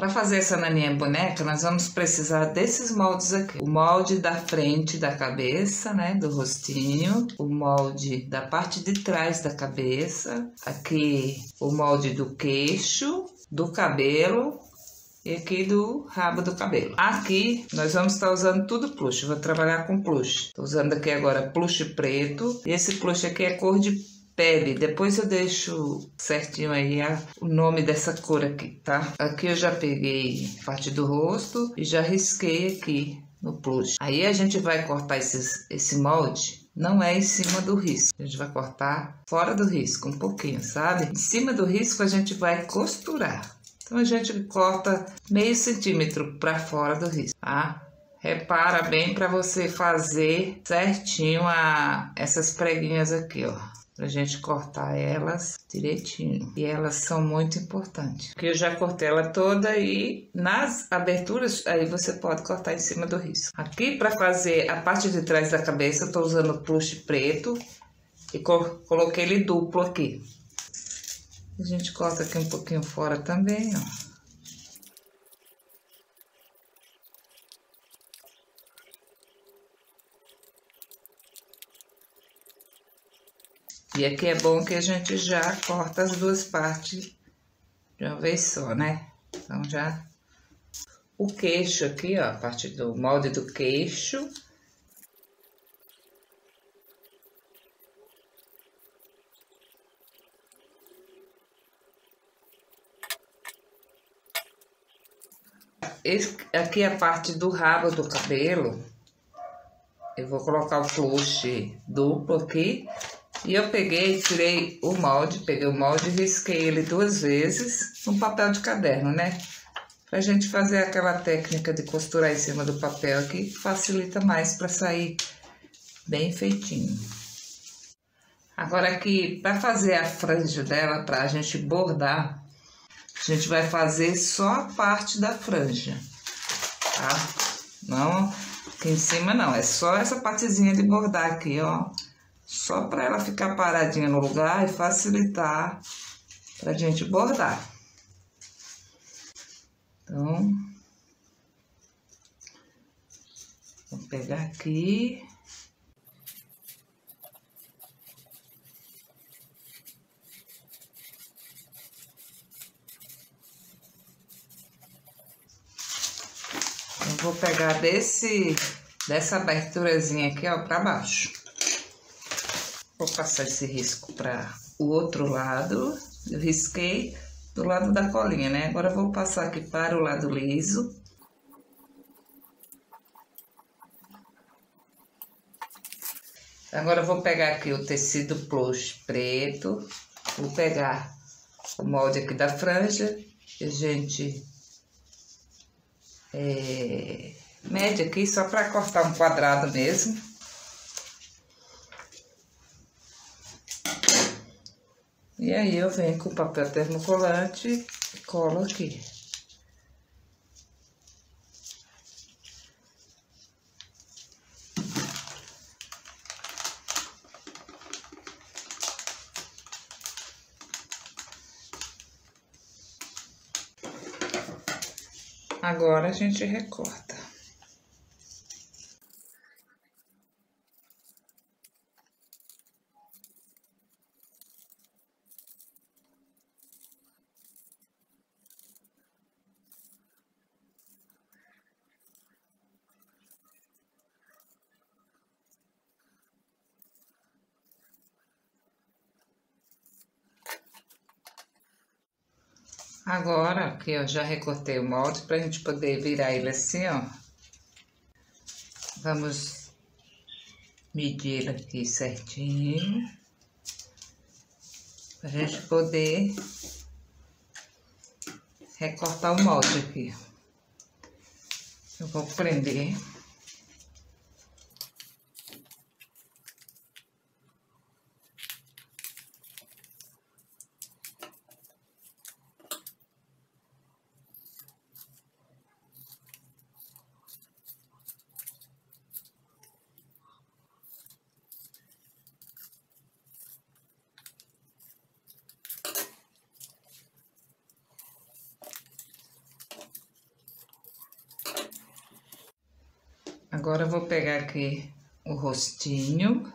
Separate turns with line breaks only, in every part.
Para fazer essa naninha boneca, nós vamos precisar desses moldes aqui. O molde da frente da cabeça, né, do rostinho, o molde da parte de trás da cabeça, aqui o molde do queixo, do cabelo e aqui do rabo do cabelo. Aqui nós vamos estar usando tudo plush, vou trabalhar com plush. Estou usando aqui agora plush preto e esse plush aqui é cor de pele. Depois eu deixo certinho aí a, o nome dessa cor aqui, tá? Aqui eu já peguei parte do rosto e já risquei aqui no plush. Aí a gente vai cortar esses, esse molde não é em cima do risco. A gente vai cortar fora do risco, um pouquinho, sabe? Em cima do risco a gente vai costurar. Então a gente corta meio centímetro para fora do risco, tá? Repara bem para você fazer certinho a, essas preguinhas aqui, ó pra gente cortar elas direitinho. E elas são muito importantes. Porque eu já cortei ela toda e nas aberturas aí você pode cortar em cima do risco. Aqui para fazer a parte de trás da cabeça eu tô usando plush preto e coloquei ele duplo aqui. A gente corta aqui um pouquinho fora também, ó. E aqui é bom que a gente já corta as duas partes de uma vez só, né? Então, já... O queixo aqui, ó, a parte do molde do queixo. Esse, aqui é a parte do rabo do cabelo. Eu vou colocar o flush duplo aqui e eu peguei, tirei o molde, peguei o molde e risquei ele duas vezes no papel de caderno, né? Pra gente fazer aquela técnica de costurar em cima do papel aqui, que facilita mais para sair bem feitinho. Agora aqui, para fazer a franja dela, pra gente bordar, a gente vai fazer só a parte da franja, tá? Não, aqui em cima não, é só essa partezinha de bordar aqui, ó só para ela ficar paradinha no lugar e facilitar para a gente bordar. Então, vou pegar aqui. Eu vou pegar desse, dessa aberturazinha aqui, ó, para baixo. Vou passar esse risco para o outro lado. Eu risquei do lado da colinha, né? Agora vou passar aqui para o lado liso. Agora vou pegar aqui o tecido plush preto. Vou pegar o molde aqui da franja. A gente é, mede aqui só para cortar um quadrado mesmo. E aí eu venho com papel termocolante e colo aqui. Agora a gente recorta. Agora, aqui eu já recortei o molde pra gente poder virar ele assim, ó. Vamos medir aqui certinho. Pra gente poder recortar o molde aqui. Eu vou prender. Agora vou pegar aqui o rostinho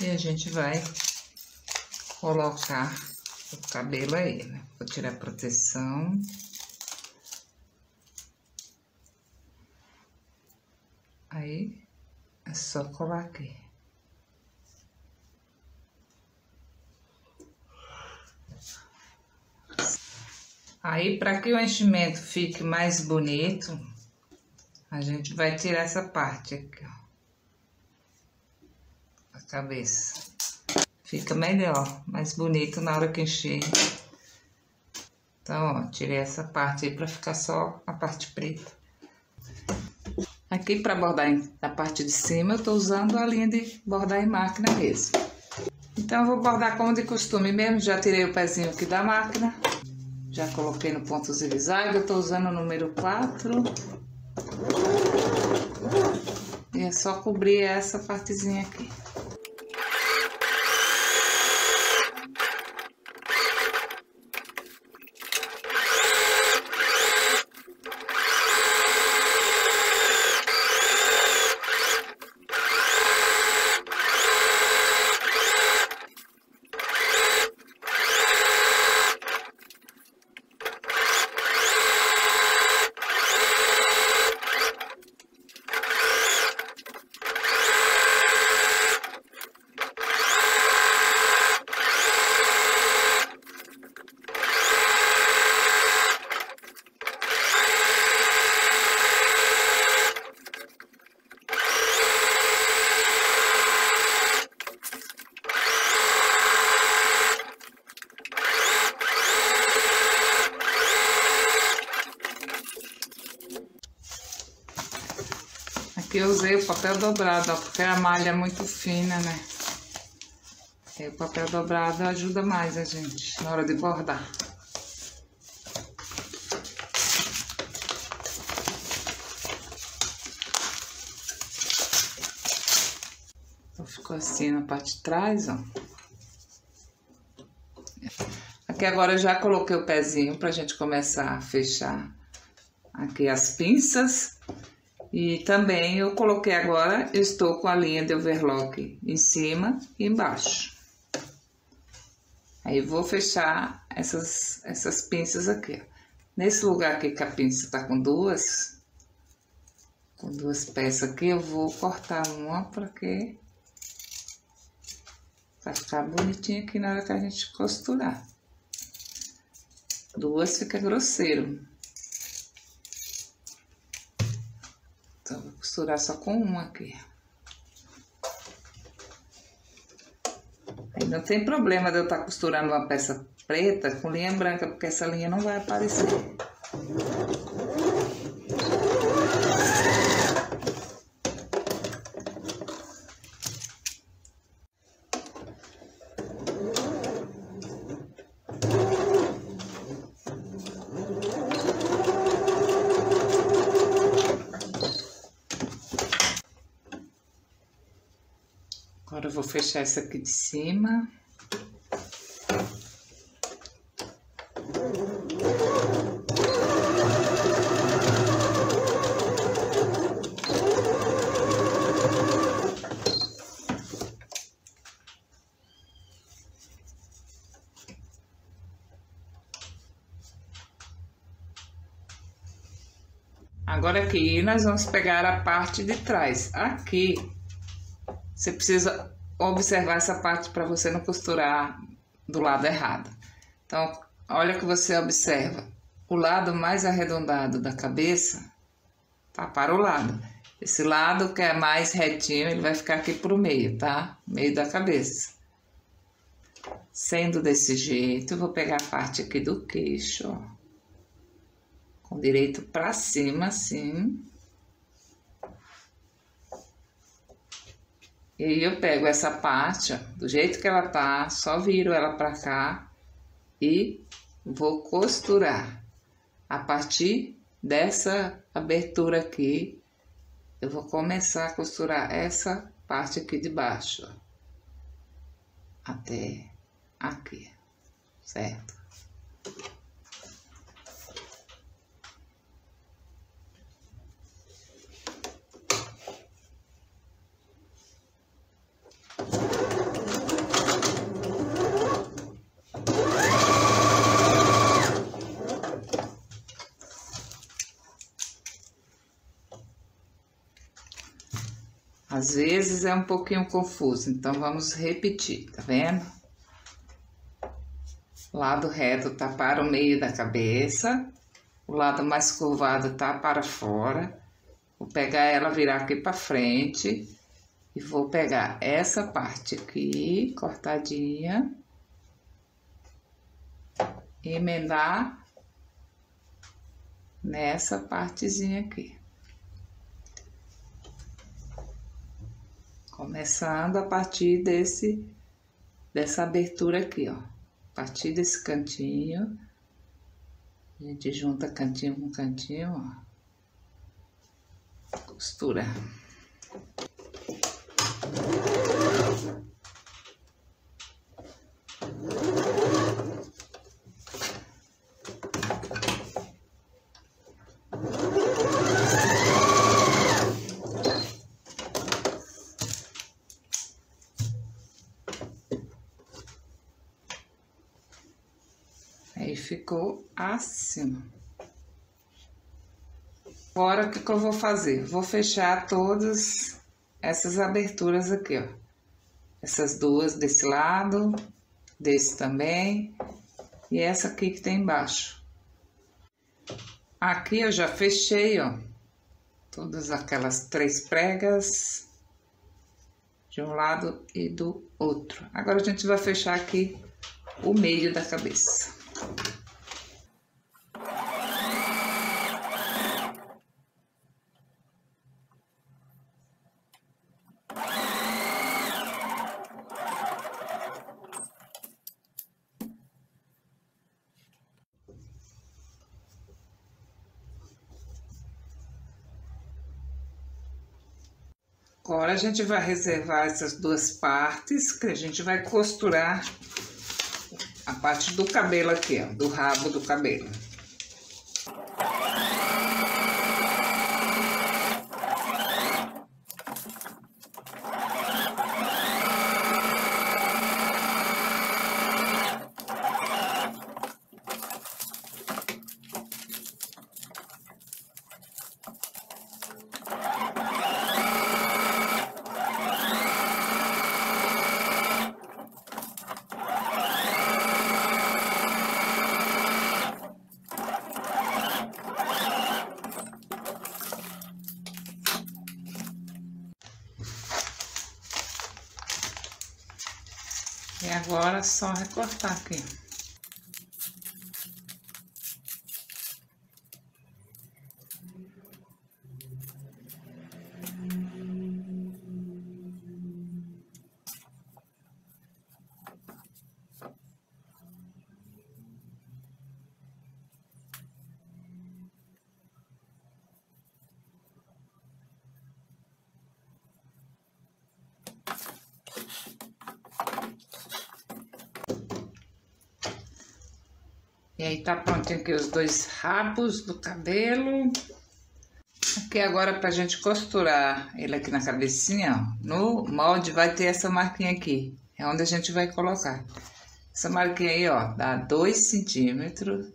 e a gente vai colocar o cabelo aí, né? Vou tirar a proteção. Aí, é só colar aqui. Aí, para que o enchimento fique mais bonito, a gente vai tirar essa parte aqui, ó. A cabeça. Fica melhor, mais bonito na hora que encher. Então, ó, tirei essa parte aí pra ficar só a parte preta. Aqui para bordar na parte de cima, eu tô usando a linha de bordar em máquina mesmo. Então, eu vou bordar como de costume mesmo, já tirei o pezinho aqui da máquina. Já coloquei no ponto zigue-zague, eu tô usando o número 4. É só cobrir essa partezinha aqui. Usei o papel dobrado, ó, porque a malha é muito fina, né? E o papel dobrado ajuda mais a gente na hora de bordar. Então, ficou assim na parte de trás, ó. Aqui agora eu já coloquei o pezinho pra gente começar a fechar aqui as pinças. E também eu coloquei agora, estou com a linha de overlock em cima e embaixo. Aí vou fechar essas, essas pinças aqui. Nesse lugar aqui que a pinça tá com duas, com duas peças aqui, eu vou cortar uma vai ficar bonitinho aqui na hora que a gente costurar. Duas fica grosseiro. Costurar só com uma aqui. Aí não tem problema de eu estar tá costurando uma peça preta com linha branca, porque essa linha não vai aparecer. Vou fechar essa aqui de cima. Agora aqui nós vamos pegar a parte de trás. Aqui você precisa observar essa parte para você não costurar do lado errado. Então, olha que você observa. O lado mais arredondado da cabeça tá para o lado. Esse lado que é mais retinho, ele vai ficar aqui pro meio, tá? Meio da cabeça. Sendo desse jeito, eu vou pegar a parte aqui do queixo, ó. Com direito para cima, assim. E aí eu pego essa parte, ó, do jeito que ela tá, só viro ela pra cá e vou costurar. A partir dessa abertura aqui, eu vou começar a costurar essa parte aqui de baixo, ó, até aqui, certo? Às vezes é um pouquinho confuso, então vamos repetir, tá vendo? Lado reto tá para o meio da cabeça, o lado mais curvado tá para fora. Vou pegar ela, virar aqui para frente e vou pegar essa parte aqui, cortadinha, emendar nessa partezinha aqui. Começando a partir desse, dessa abertura aqui, ó. A partir desse cantinho, a gente junta cantinho com cantinho, ó. Costura. Aí ficou assim. Agora, o que, que eu vou fazer? Vou fechar todas essas aberturas aqui, ó. Essas duas desse lado, desse também, e essa aqui que tem embaixo. Aqui eu já fechei, ó, todas aquelas três pregas de um lado e do outro. Agora a gente vai fechar aqui o meio da cabeça. Agora a gente vai reservar essas duas partes que a gente vai costurar a parte do cabelo aqui, ó, do rabo do cabelo. E agora é só recortar aqui. Aqui os dois rabos do cabelo. Aqui agora pra gente costurar ele aqui na cabecinha, ó. No molde vai ter essa marquinha aqui. É onde a gente vai colocar. Essa marquinha aí, ó, dá dois centímetros.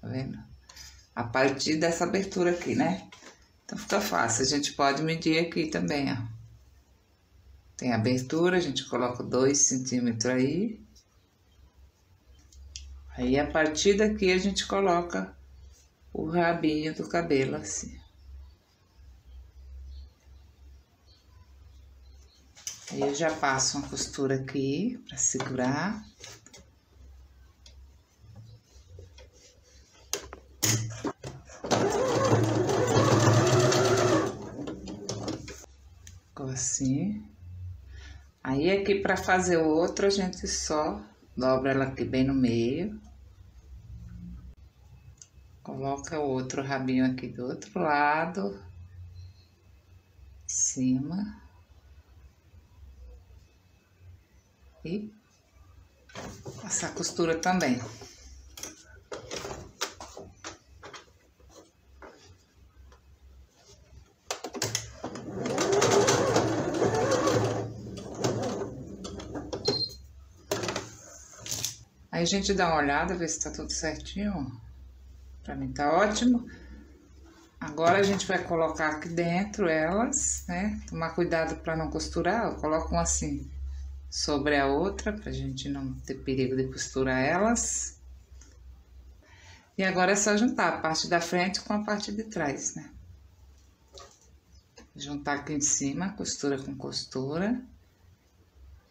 Tá vendo? A partir dessa abertura aqui, né? Então fica fácil. A gente pode medir aqui também, ó. Tem abertura, a gente coloca dois centímetros aí. Aí, a partir daqui, a gente coloca o rabinho do cabelo assim. Aí, eu já passo uma costura aqui pra segurar. Ficou assim. Aí, aqui pra fazer o outro, a gente só dobra ela aqui bem no meio. Coloca o outro rabinho aqui do outro lado. Em cima. E passar a costura também. Aí a gente dá uma olhada, ver se tá tudo certinho. Pra mim tá ótimo. Agora a gente vai colocar aqui dentro elas, né? Tomar cuidado para não costurar, eu coloco um assim sobre a outra, pra gente não ter perigo de costurar elas. E agora é só juntar a parte da frente com a parte de trás, né? Juntar aqui em cima, costura com costura.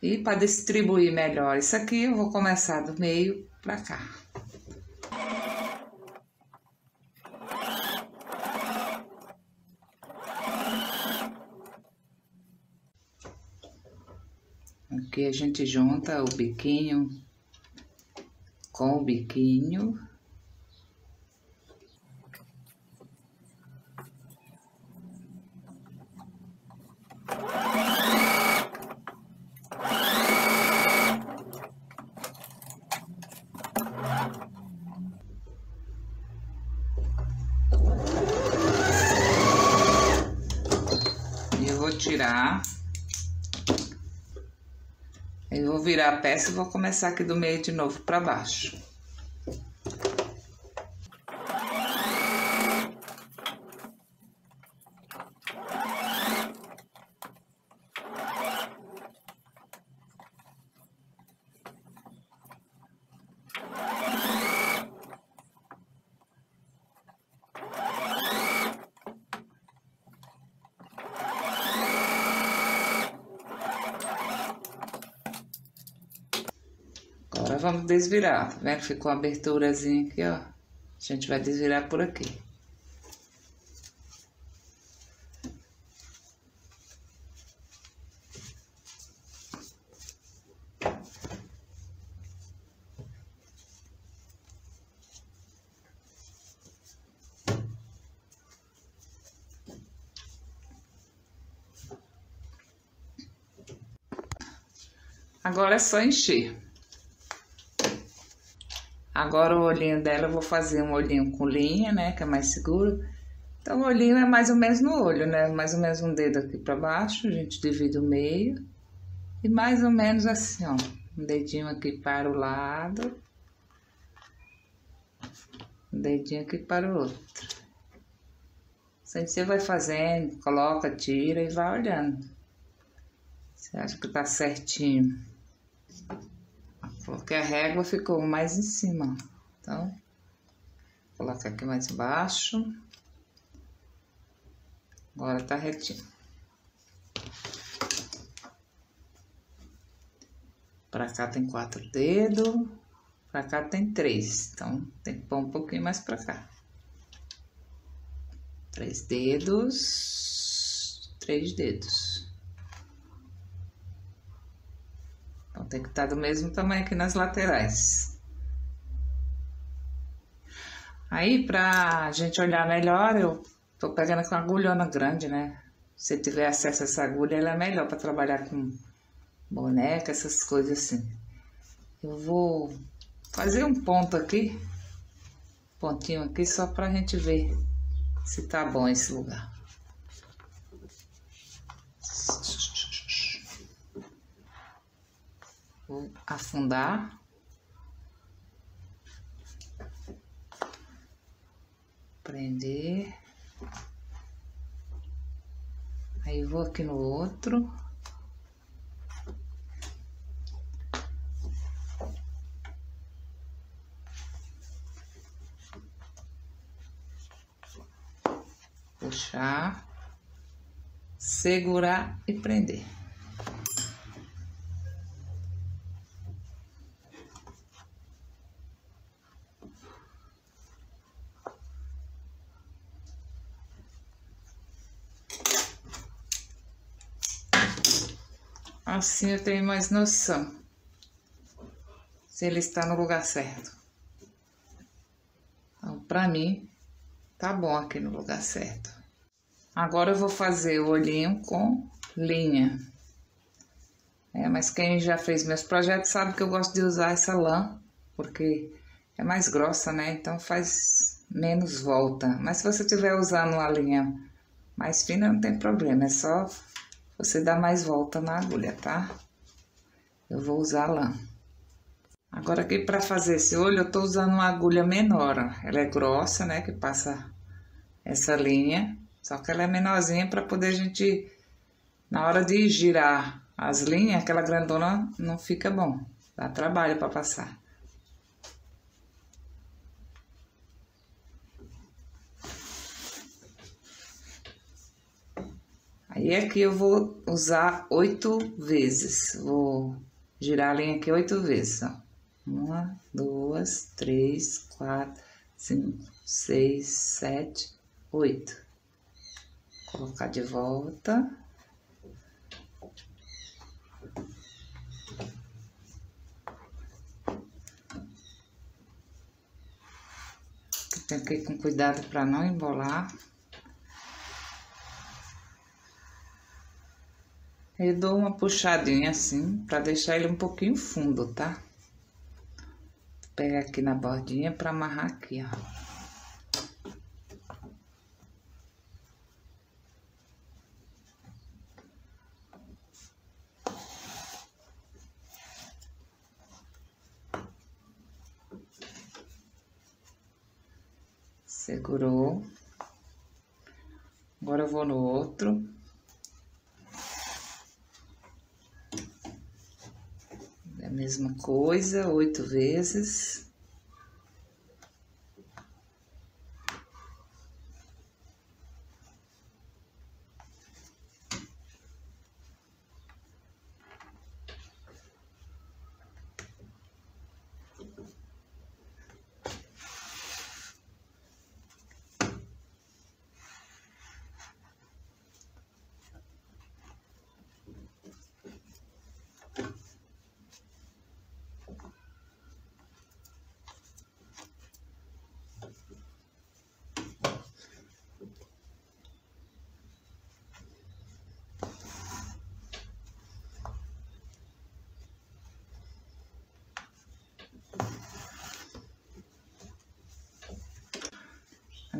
E para distribuir melhor isso aqui, eu vou começar do meio pra cá. Aqui a gente junta o biquinho com o biquinho. Eu vou tirar eu vou virar a peça e vou começar aqui do meio de novo para baixo. Agora vamos desvirar, tá vendo? Ficou uma aberturazinha aqui, ó. A gente vai desvirar por aqui. Agora é só encher. Agora o olhinho dela eu vou fazer um olhinho com linha, né, que é mais seguro. Então o olhinho é mais ou menos no olho, né, mais ou menos um dedo aqui para baixo, a gente divide o meio. E mais ou menos assim, ó, um dedinho aqui para o lado. Um dedinho aqui para o outro. Assim você vai fazendo, coloca, tira e vai olhando. Você acha que tá certinho. Porque a régua ficou mais em cima. Então, vou colocar aqui mais embaixo. Agora tá retinho. Pra cá tem quatro dedos, pra cá tem três. Então, tem que pôr um pouquinho mais pra cá. Três dedos, três dedos. Tem que estar do mesmo tamanho aqui nas laterais. Aí, pra gente olhar melhor, eu tô pegando com agulhona grande, né? Se tiver acesso a essa agulha, ela é melhor para trabalhar com boneca, essas coisas assim. Eu vou fazer um ponto aqui, pontinho aqui, só pra gente ver se tá bom esse lugar. Vou afundar. Prender. Aí vou aqui no outro. Puxar, segurar e prender. Assim eu tenho mais noção se ele está no lugar certo. Então, para mim, tá bom aqui no lugar certo. Agora eu vou fazer o olhinho com linha. É, mas quem já fez meus projetos sabe que eu gosto de usar essa lã, porque é mais grossa, né? Então faz menos volta. Mas se você estiver usando uma linha mais fina, não tem problema, é só você dá mais volta na agulha, tá? Eu vou usar lã. Agora aqui para fazer esse olho, eu tô usando uma agulha menor, ela é grossa, né, que passa essa linha, só que ela é menorzinha para poder a gente, na hora de girar as linhas, aquela grandona não fica bom, dá trabalho para passar. Aí aqui eu vou usar oito vezes, vou girar a linha aqui oito vezes, ó. Uma, duas, três, quatro, cinco, seis, sete, oito. Colocar de volta. Tem que ir com cuidado para não embolar. Eu dou uma puxadinha assim, para deixar ele um pouquinho fundo, tá? Pega aqui na bordinha para amarrar aqui, ó. Segurou. Agora eu vou no outro. Mesma coisa, oito vezes.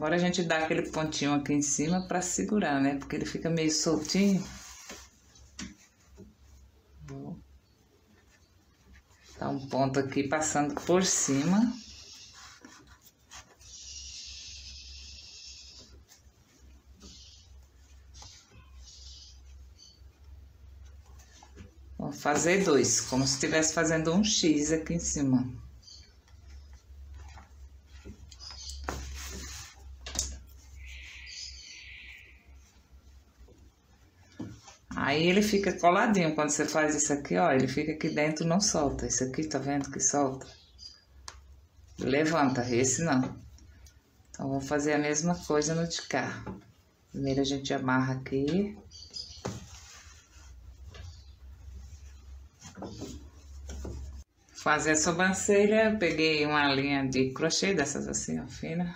Agora a gente dá aquele pontinho aqui em cima para segurar, né? Porque ele fica meio soltinho. Vou dar um ponto aqui passando por cima. Vou fazer dois, como se estivesse fazendo um X aqui em cima. Aí ele fica coladinho quando você faz isso aqui, ó. Ele fica aqui dentro, não solta. Isso aqui, tá vendo que solta? Levanta, esse não. Então, vou fazer a mesma coisa no de cá. Primeiro a gente amarra aqui. Fazer a sobrancelha, peguei uma linha de crochê dessas assim, ó, fina.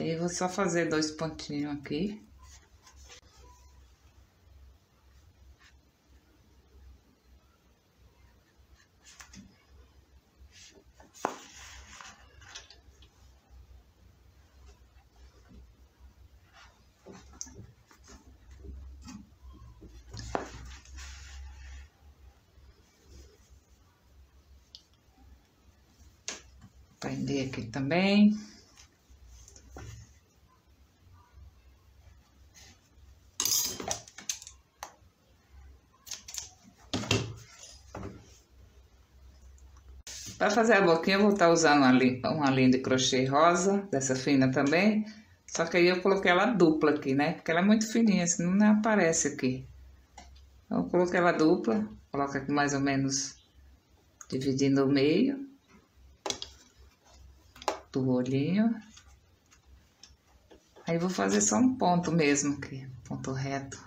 E aí, vou só fazer dois pontinhos aqui. Prender aqui também. Para fazer a boquinha, eu vou estar tá usando uma linha, uma linha de crochê rosa, dessa fina também. Só que aí eu coloquei ela dupla aqui, né? Porque ela é muito fininha, senão não aparece aqui. Então, eu coloquei ela dupla, coloca aqui mais ou menos dividindo o meio do olhinho. Aí vou fazer só um ponto mesmo aqui, ponto reto.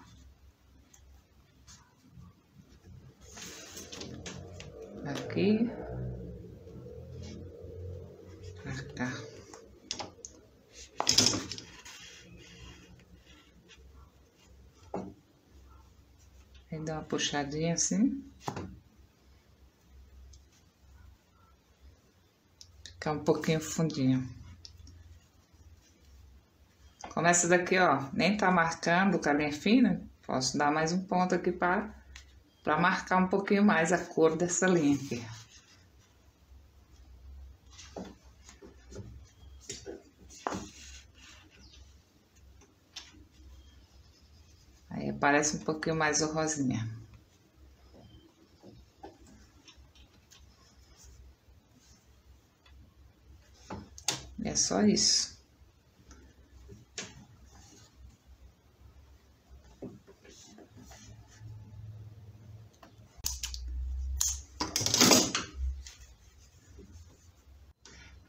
Aqui. Tá. Aí dá uma puxadinha assim. Ficar um pouquinho fundinho. Começa daqui, ó. Nem tá marcando com a linha fina. Posso dar mais um ponto aqui para marcar um pouquinho mais a cor dessa linha aqui. Parece um pouquinho mais o rosinha. É só isso.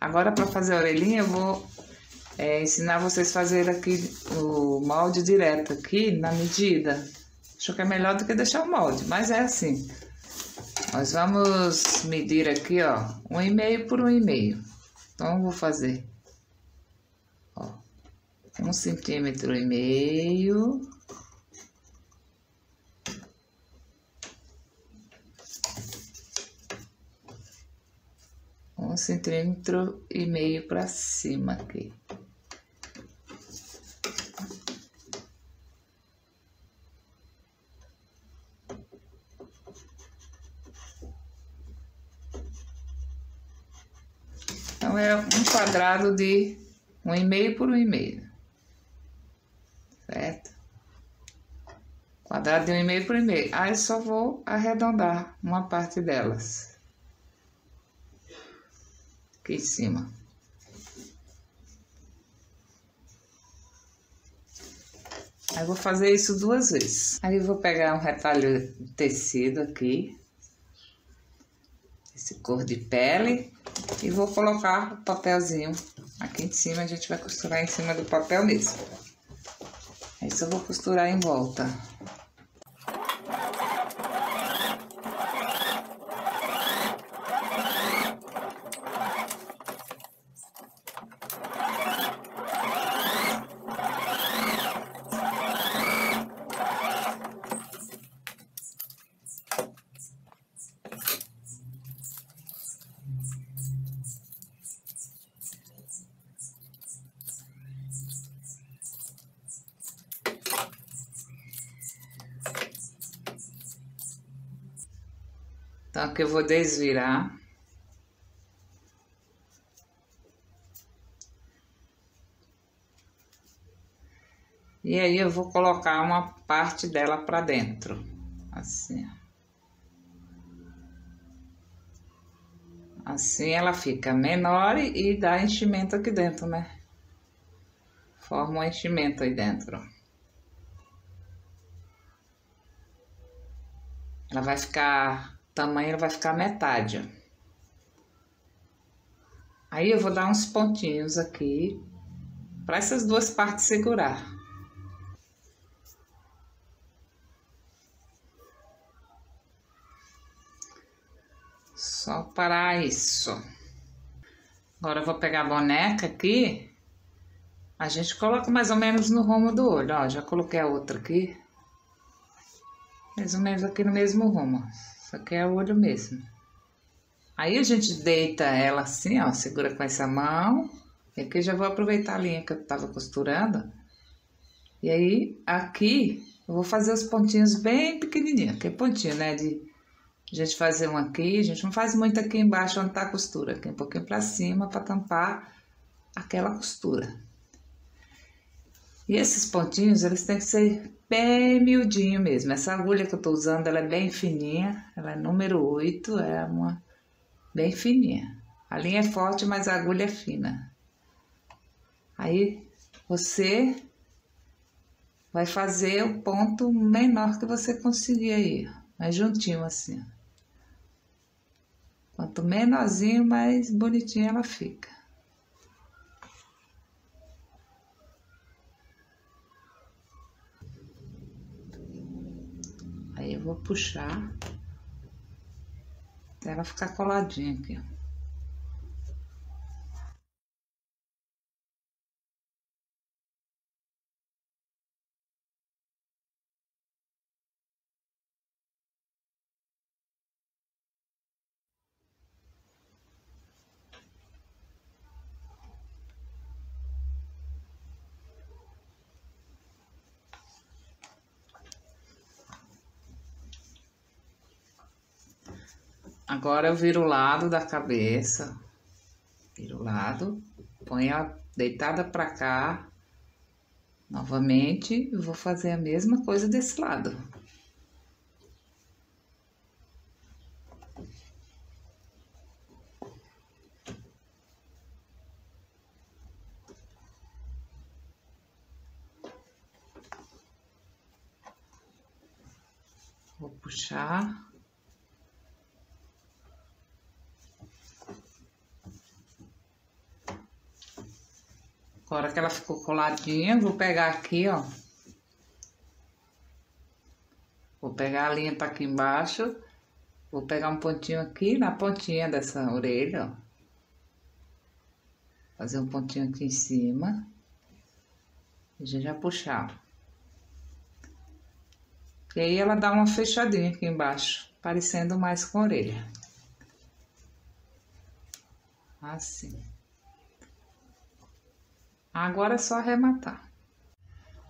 Agora, para fazer a orelhinha, eu vou é, ensinar vocês a fazer aqui o molde direto aqui na medida. Acho que é melhor do que deixar o molde, mas é assim. Nós vamos medir aqui, ó, um e meio por um e meio. Então, vou fazer, ó, um centímetro e meio. Um centímetro e meio para cima aqui. Então, é quadrado de um e meio por um e meio. Certo? Quadrado de um e meio por um e meio. Aí, só vou arredondar uma parte delas. Aqui em cima. Aí, vou fazer isso duas vezes. Aí, vou pegar um retalho de tecido aqui. Esse cor de pele. E vou colocar o papelzinho aqui em cima, a gente vai costurar em cima do papel mesmo. Isso eu vou costurar em volta. Então, aqui eu vou desvirar. E aí eu vou colocar uma parte dela para dentro, assim. Assim ela fica menor e dá enchimento aqui dentro, né? Forma um enchimento aí dentro. Ela vai ficar tamanho vai ficar metade. Aí eu vou dar uns pontinhos aqui para essas duas partes segurar. Só para isso. Agora eu vou pegar a boneca aqui. A gente coloca mais ou menos no rumo do olho, ó. Já coloquei a outra aqui. Mais ou menos aqui no mesmo rumo. Só que é o olho mesmo. Aí a gente deita ela assim, ó, segura com essa mão. E aqui já vou aproveitar a linha que eu tava costurando. E aí, aqui, eu vou fazer os pontinhos bem pequenininhos. Que é pontinho, né, de a gente fazer um aqui. A gente não faz muito aqui embaixo onde tá a costura. Aqui um pouquinho pra cima pra tampar aquela costura. E esses pontinhos, eles têm que ser bem miudinho mesmo. Essa agulha que eu tô usando, ela é bem fininha, ela é número 8, é uma bem fininha. A linha é forte, mas a agulha é fina. Aí, você vai fazer o ponto menor que você conseguir aí, mais juntinho assim. Quanto menorzinho, mais bonitinha ela fica. Aí eu vou puxar até ela ficar coladinha aqui, ó. Agora eu viro o lado da cabeça, viro o lado, põe a deitada pra cá, Novamente, eu vou fazer a mesma coisa desse lado. Vou puxar. Agora que ela ficou coladinha, vou pegar aqui, ó. Vou pegar a linha para aqui embaixo. Vou pegar um pontinho aqui na pontinha dessa orelha, ó. Fazer um pontinho aqui em cima. E já já puxar. E aí ela dá uma fechadinha aqui embaixo, parecendo mais com a orelha. Assim. Agora é só arrematar.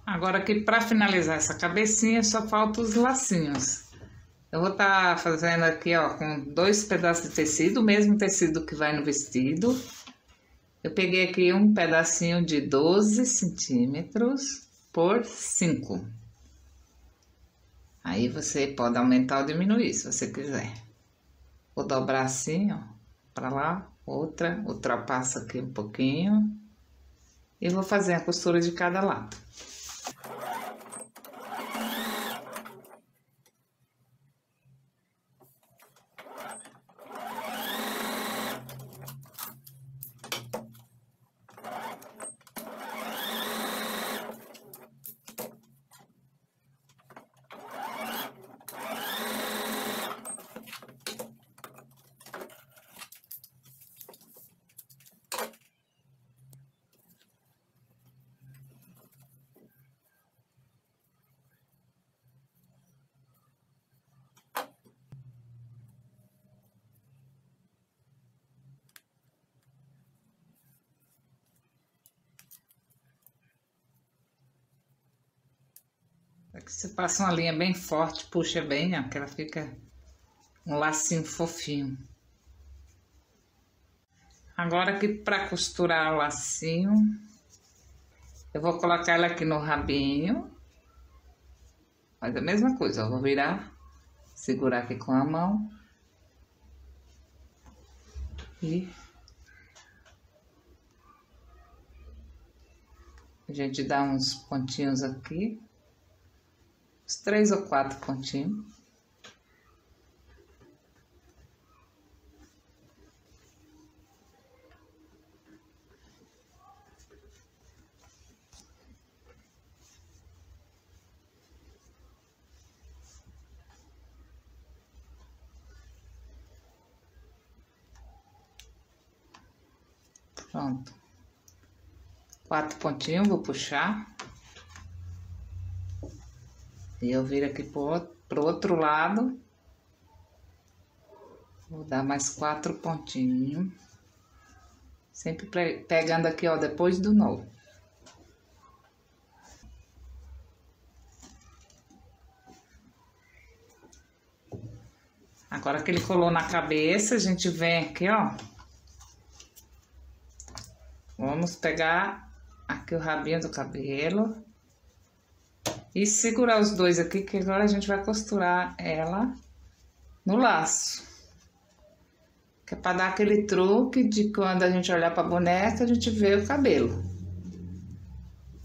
Agora aqui para finalizar essa cabecinha só falta os lacinhos. Eu vou estar tá fazendo aqui ó com dois pedaços de tecido, o mesmo tecido que vai no vestido. Eu peguei aqui um pedacinho de 12 centímetros por 5. Aí você pode aumentar ou diminuir se você quiser. Vou dobrar assim ó, para lá, outra, ultrapassa aqui um pouquinho e vou fazer a costura de cada lado. Aqui você passa uma linha bem forte, puxa bem, ó, que ela fica um lacinho fofinho. Agora aqui para costurar o lacinho, eu vou colocar ela aqui no rabinho. Faz a mesma coisa, ó, vou virar, segurar aqui com a mão. E a gente dá uns pontinhos aqui uns três ou quatro pontinhos. Pronto. Quatro pontinhos, vou puxar. E eu viro aqui pro, outro lado. Vou dar mais quatro pontinhos. Sempre pegando aqui, ó, depois do nó. Agora que ele colou na cabeça, a gente vem aqui, ó. Vamos pegar aqui o rabinho do cabelo. E segurar os dois aqui, que agora a gente vai costurar ela no laço. Que é pra dar aquele truque de quando a gente olhar pra boneca, a gente vê o cabelo.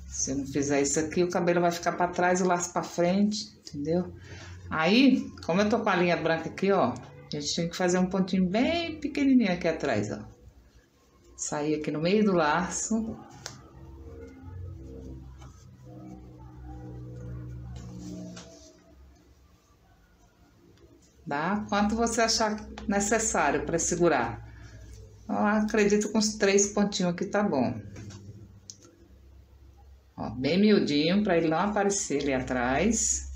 Se eu não fizer isso aqui, o cabelo vai ficar pra trás, o laço pra frente, entendeu? Aí, como eu tô com a linha branca aqui, ó, a gente tem que fazer um pontinho bem pequenininho aqui atrás, ó. Sair aqui no meio do laço tá? Quanto você achar necessário para segurar. Eu acredito com os três pontinhos aqui tá bom. Ó, bem miudinho para ele não aparecer ali atrás.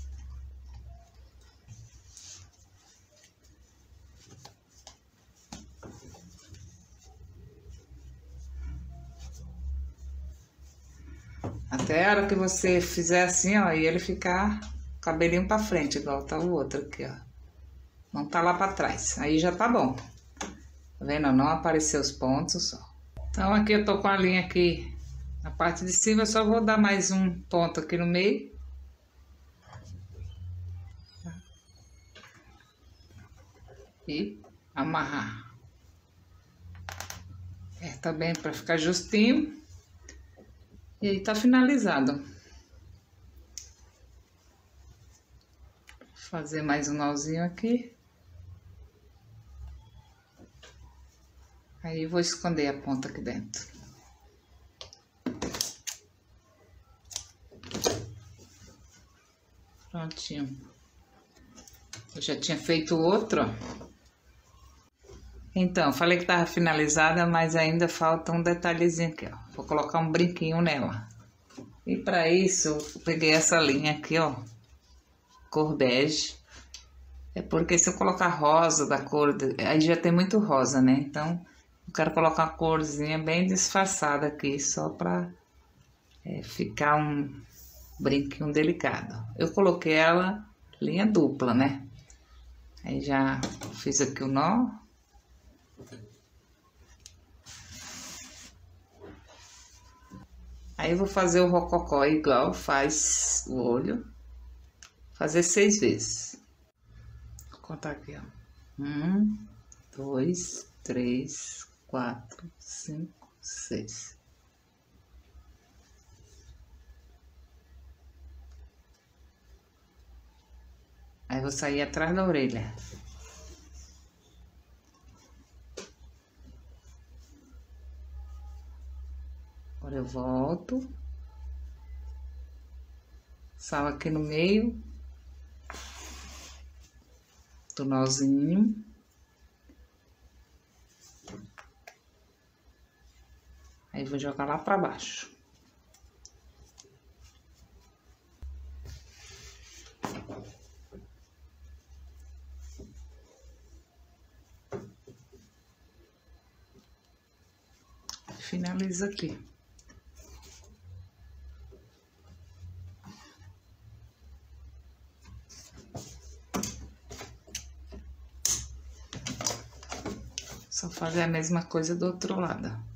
Até a hora que você fizer assim, ó, e ele ficar cabelinho para frente, igual tá o outro aqui, ó. Não tá lá para trás. Aí já tá bom. Tá vendo? Não apareceu os pontos. Então, aqui eu tô com a linha aqui Na parte de cima eu só vou dar mais um ponto aqui no meio. E amarrar. Tá bem para ficar justinho. E aí tá finalizado. Fazer mais um nozinho aqui. Aí vou esconder a ponta aqui dentro. Prontinho. Eu já tinha feito outro, ó. Então, falei que tava finalizada, mas ainda falta um detalhezinho aqui, ó. Vou colocar um brinquinho nela. E para isso, eu peguei essa linha aqui, ó. Cor bege. É porque se eu colocar rosa da cor... Aí já tem muito rosa, né? Então, quero colocar uma corzinha bem disfarçada aqui, só pra é, ficar um brinquinho delicado. Eu coloquei ela linha dupla, né? Aí já fiz aqui o nó. Aí eu vou fazer o rococó igual faz o olho. Fazer seis vezes. Vou contar aqui, ó. Um, dois, três, quatro, cinco, seis. Aí vou sair atrás da orelha. Agora eu volto. Sal aqui no meio. Do nozinho. Aí vou jogar lá pra baixo. Finaliza aqui. Só fazer a mesma coisa do outro lado.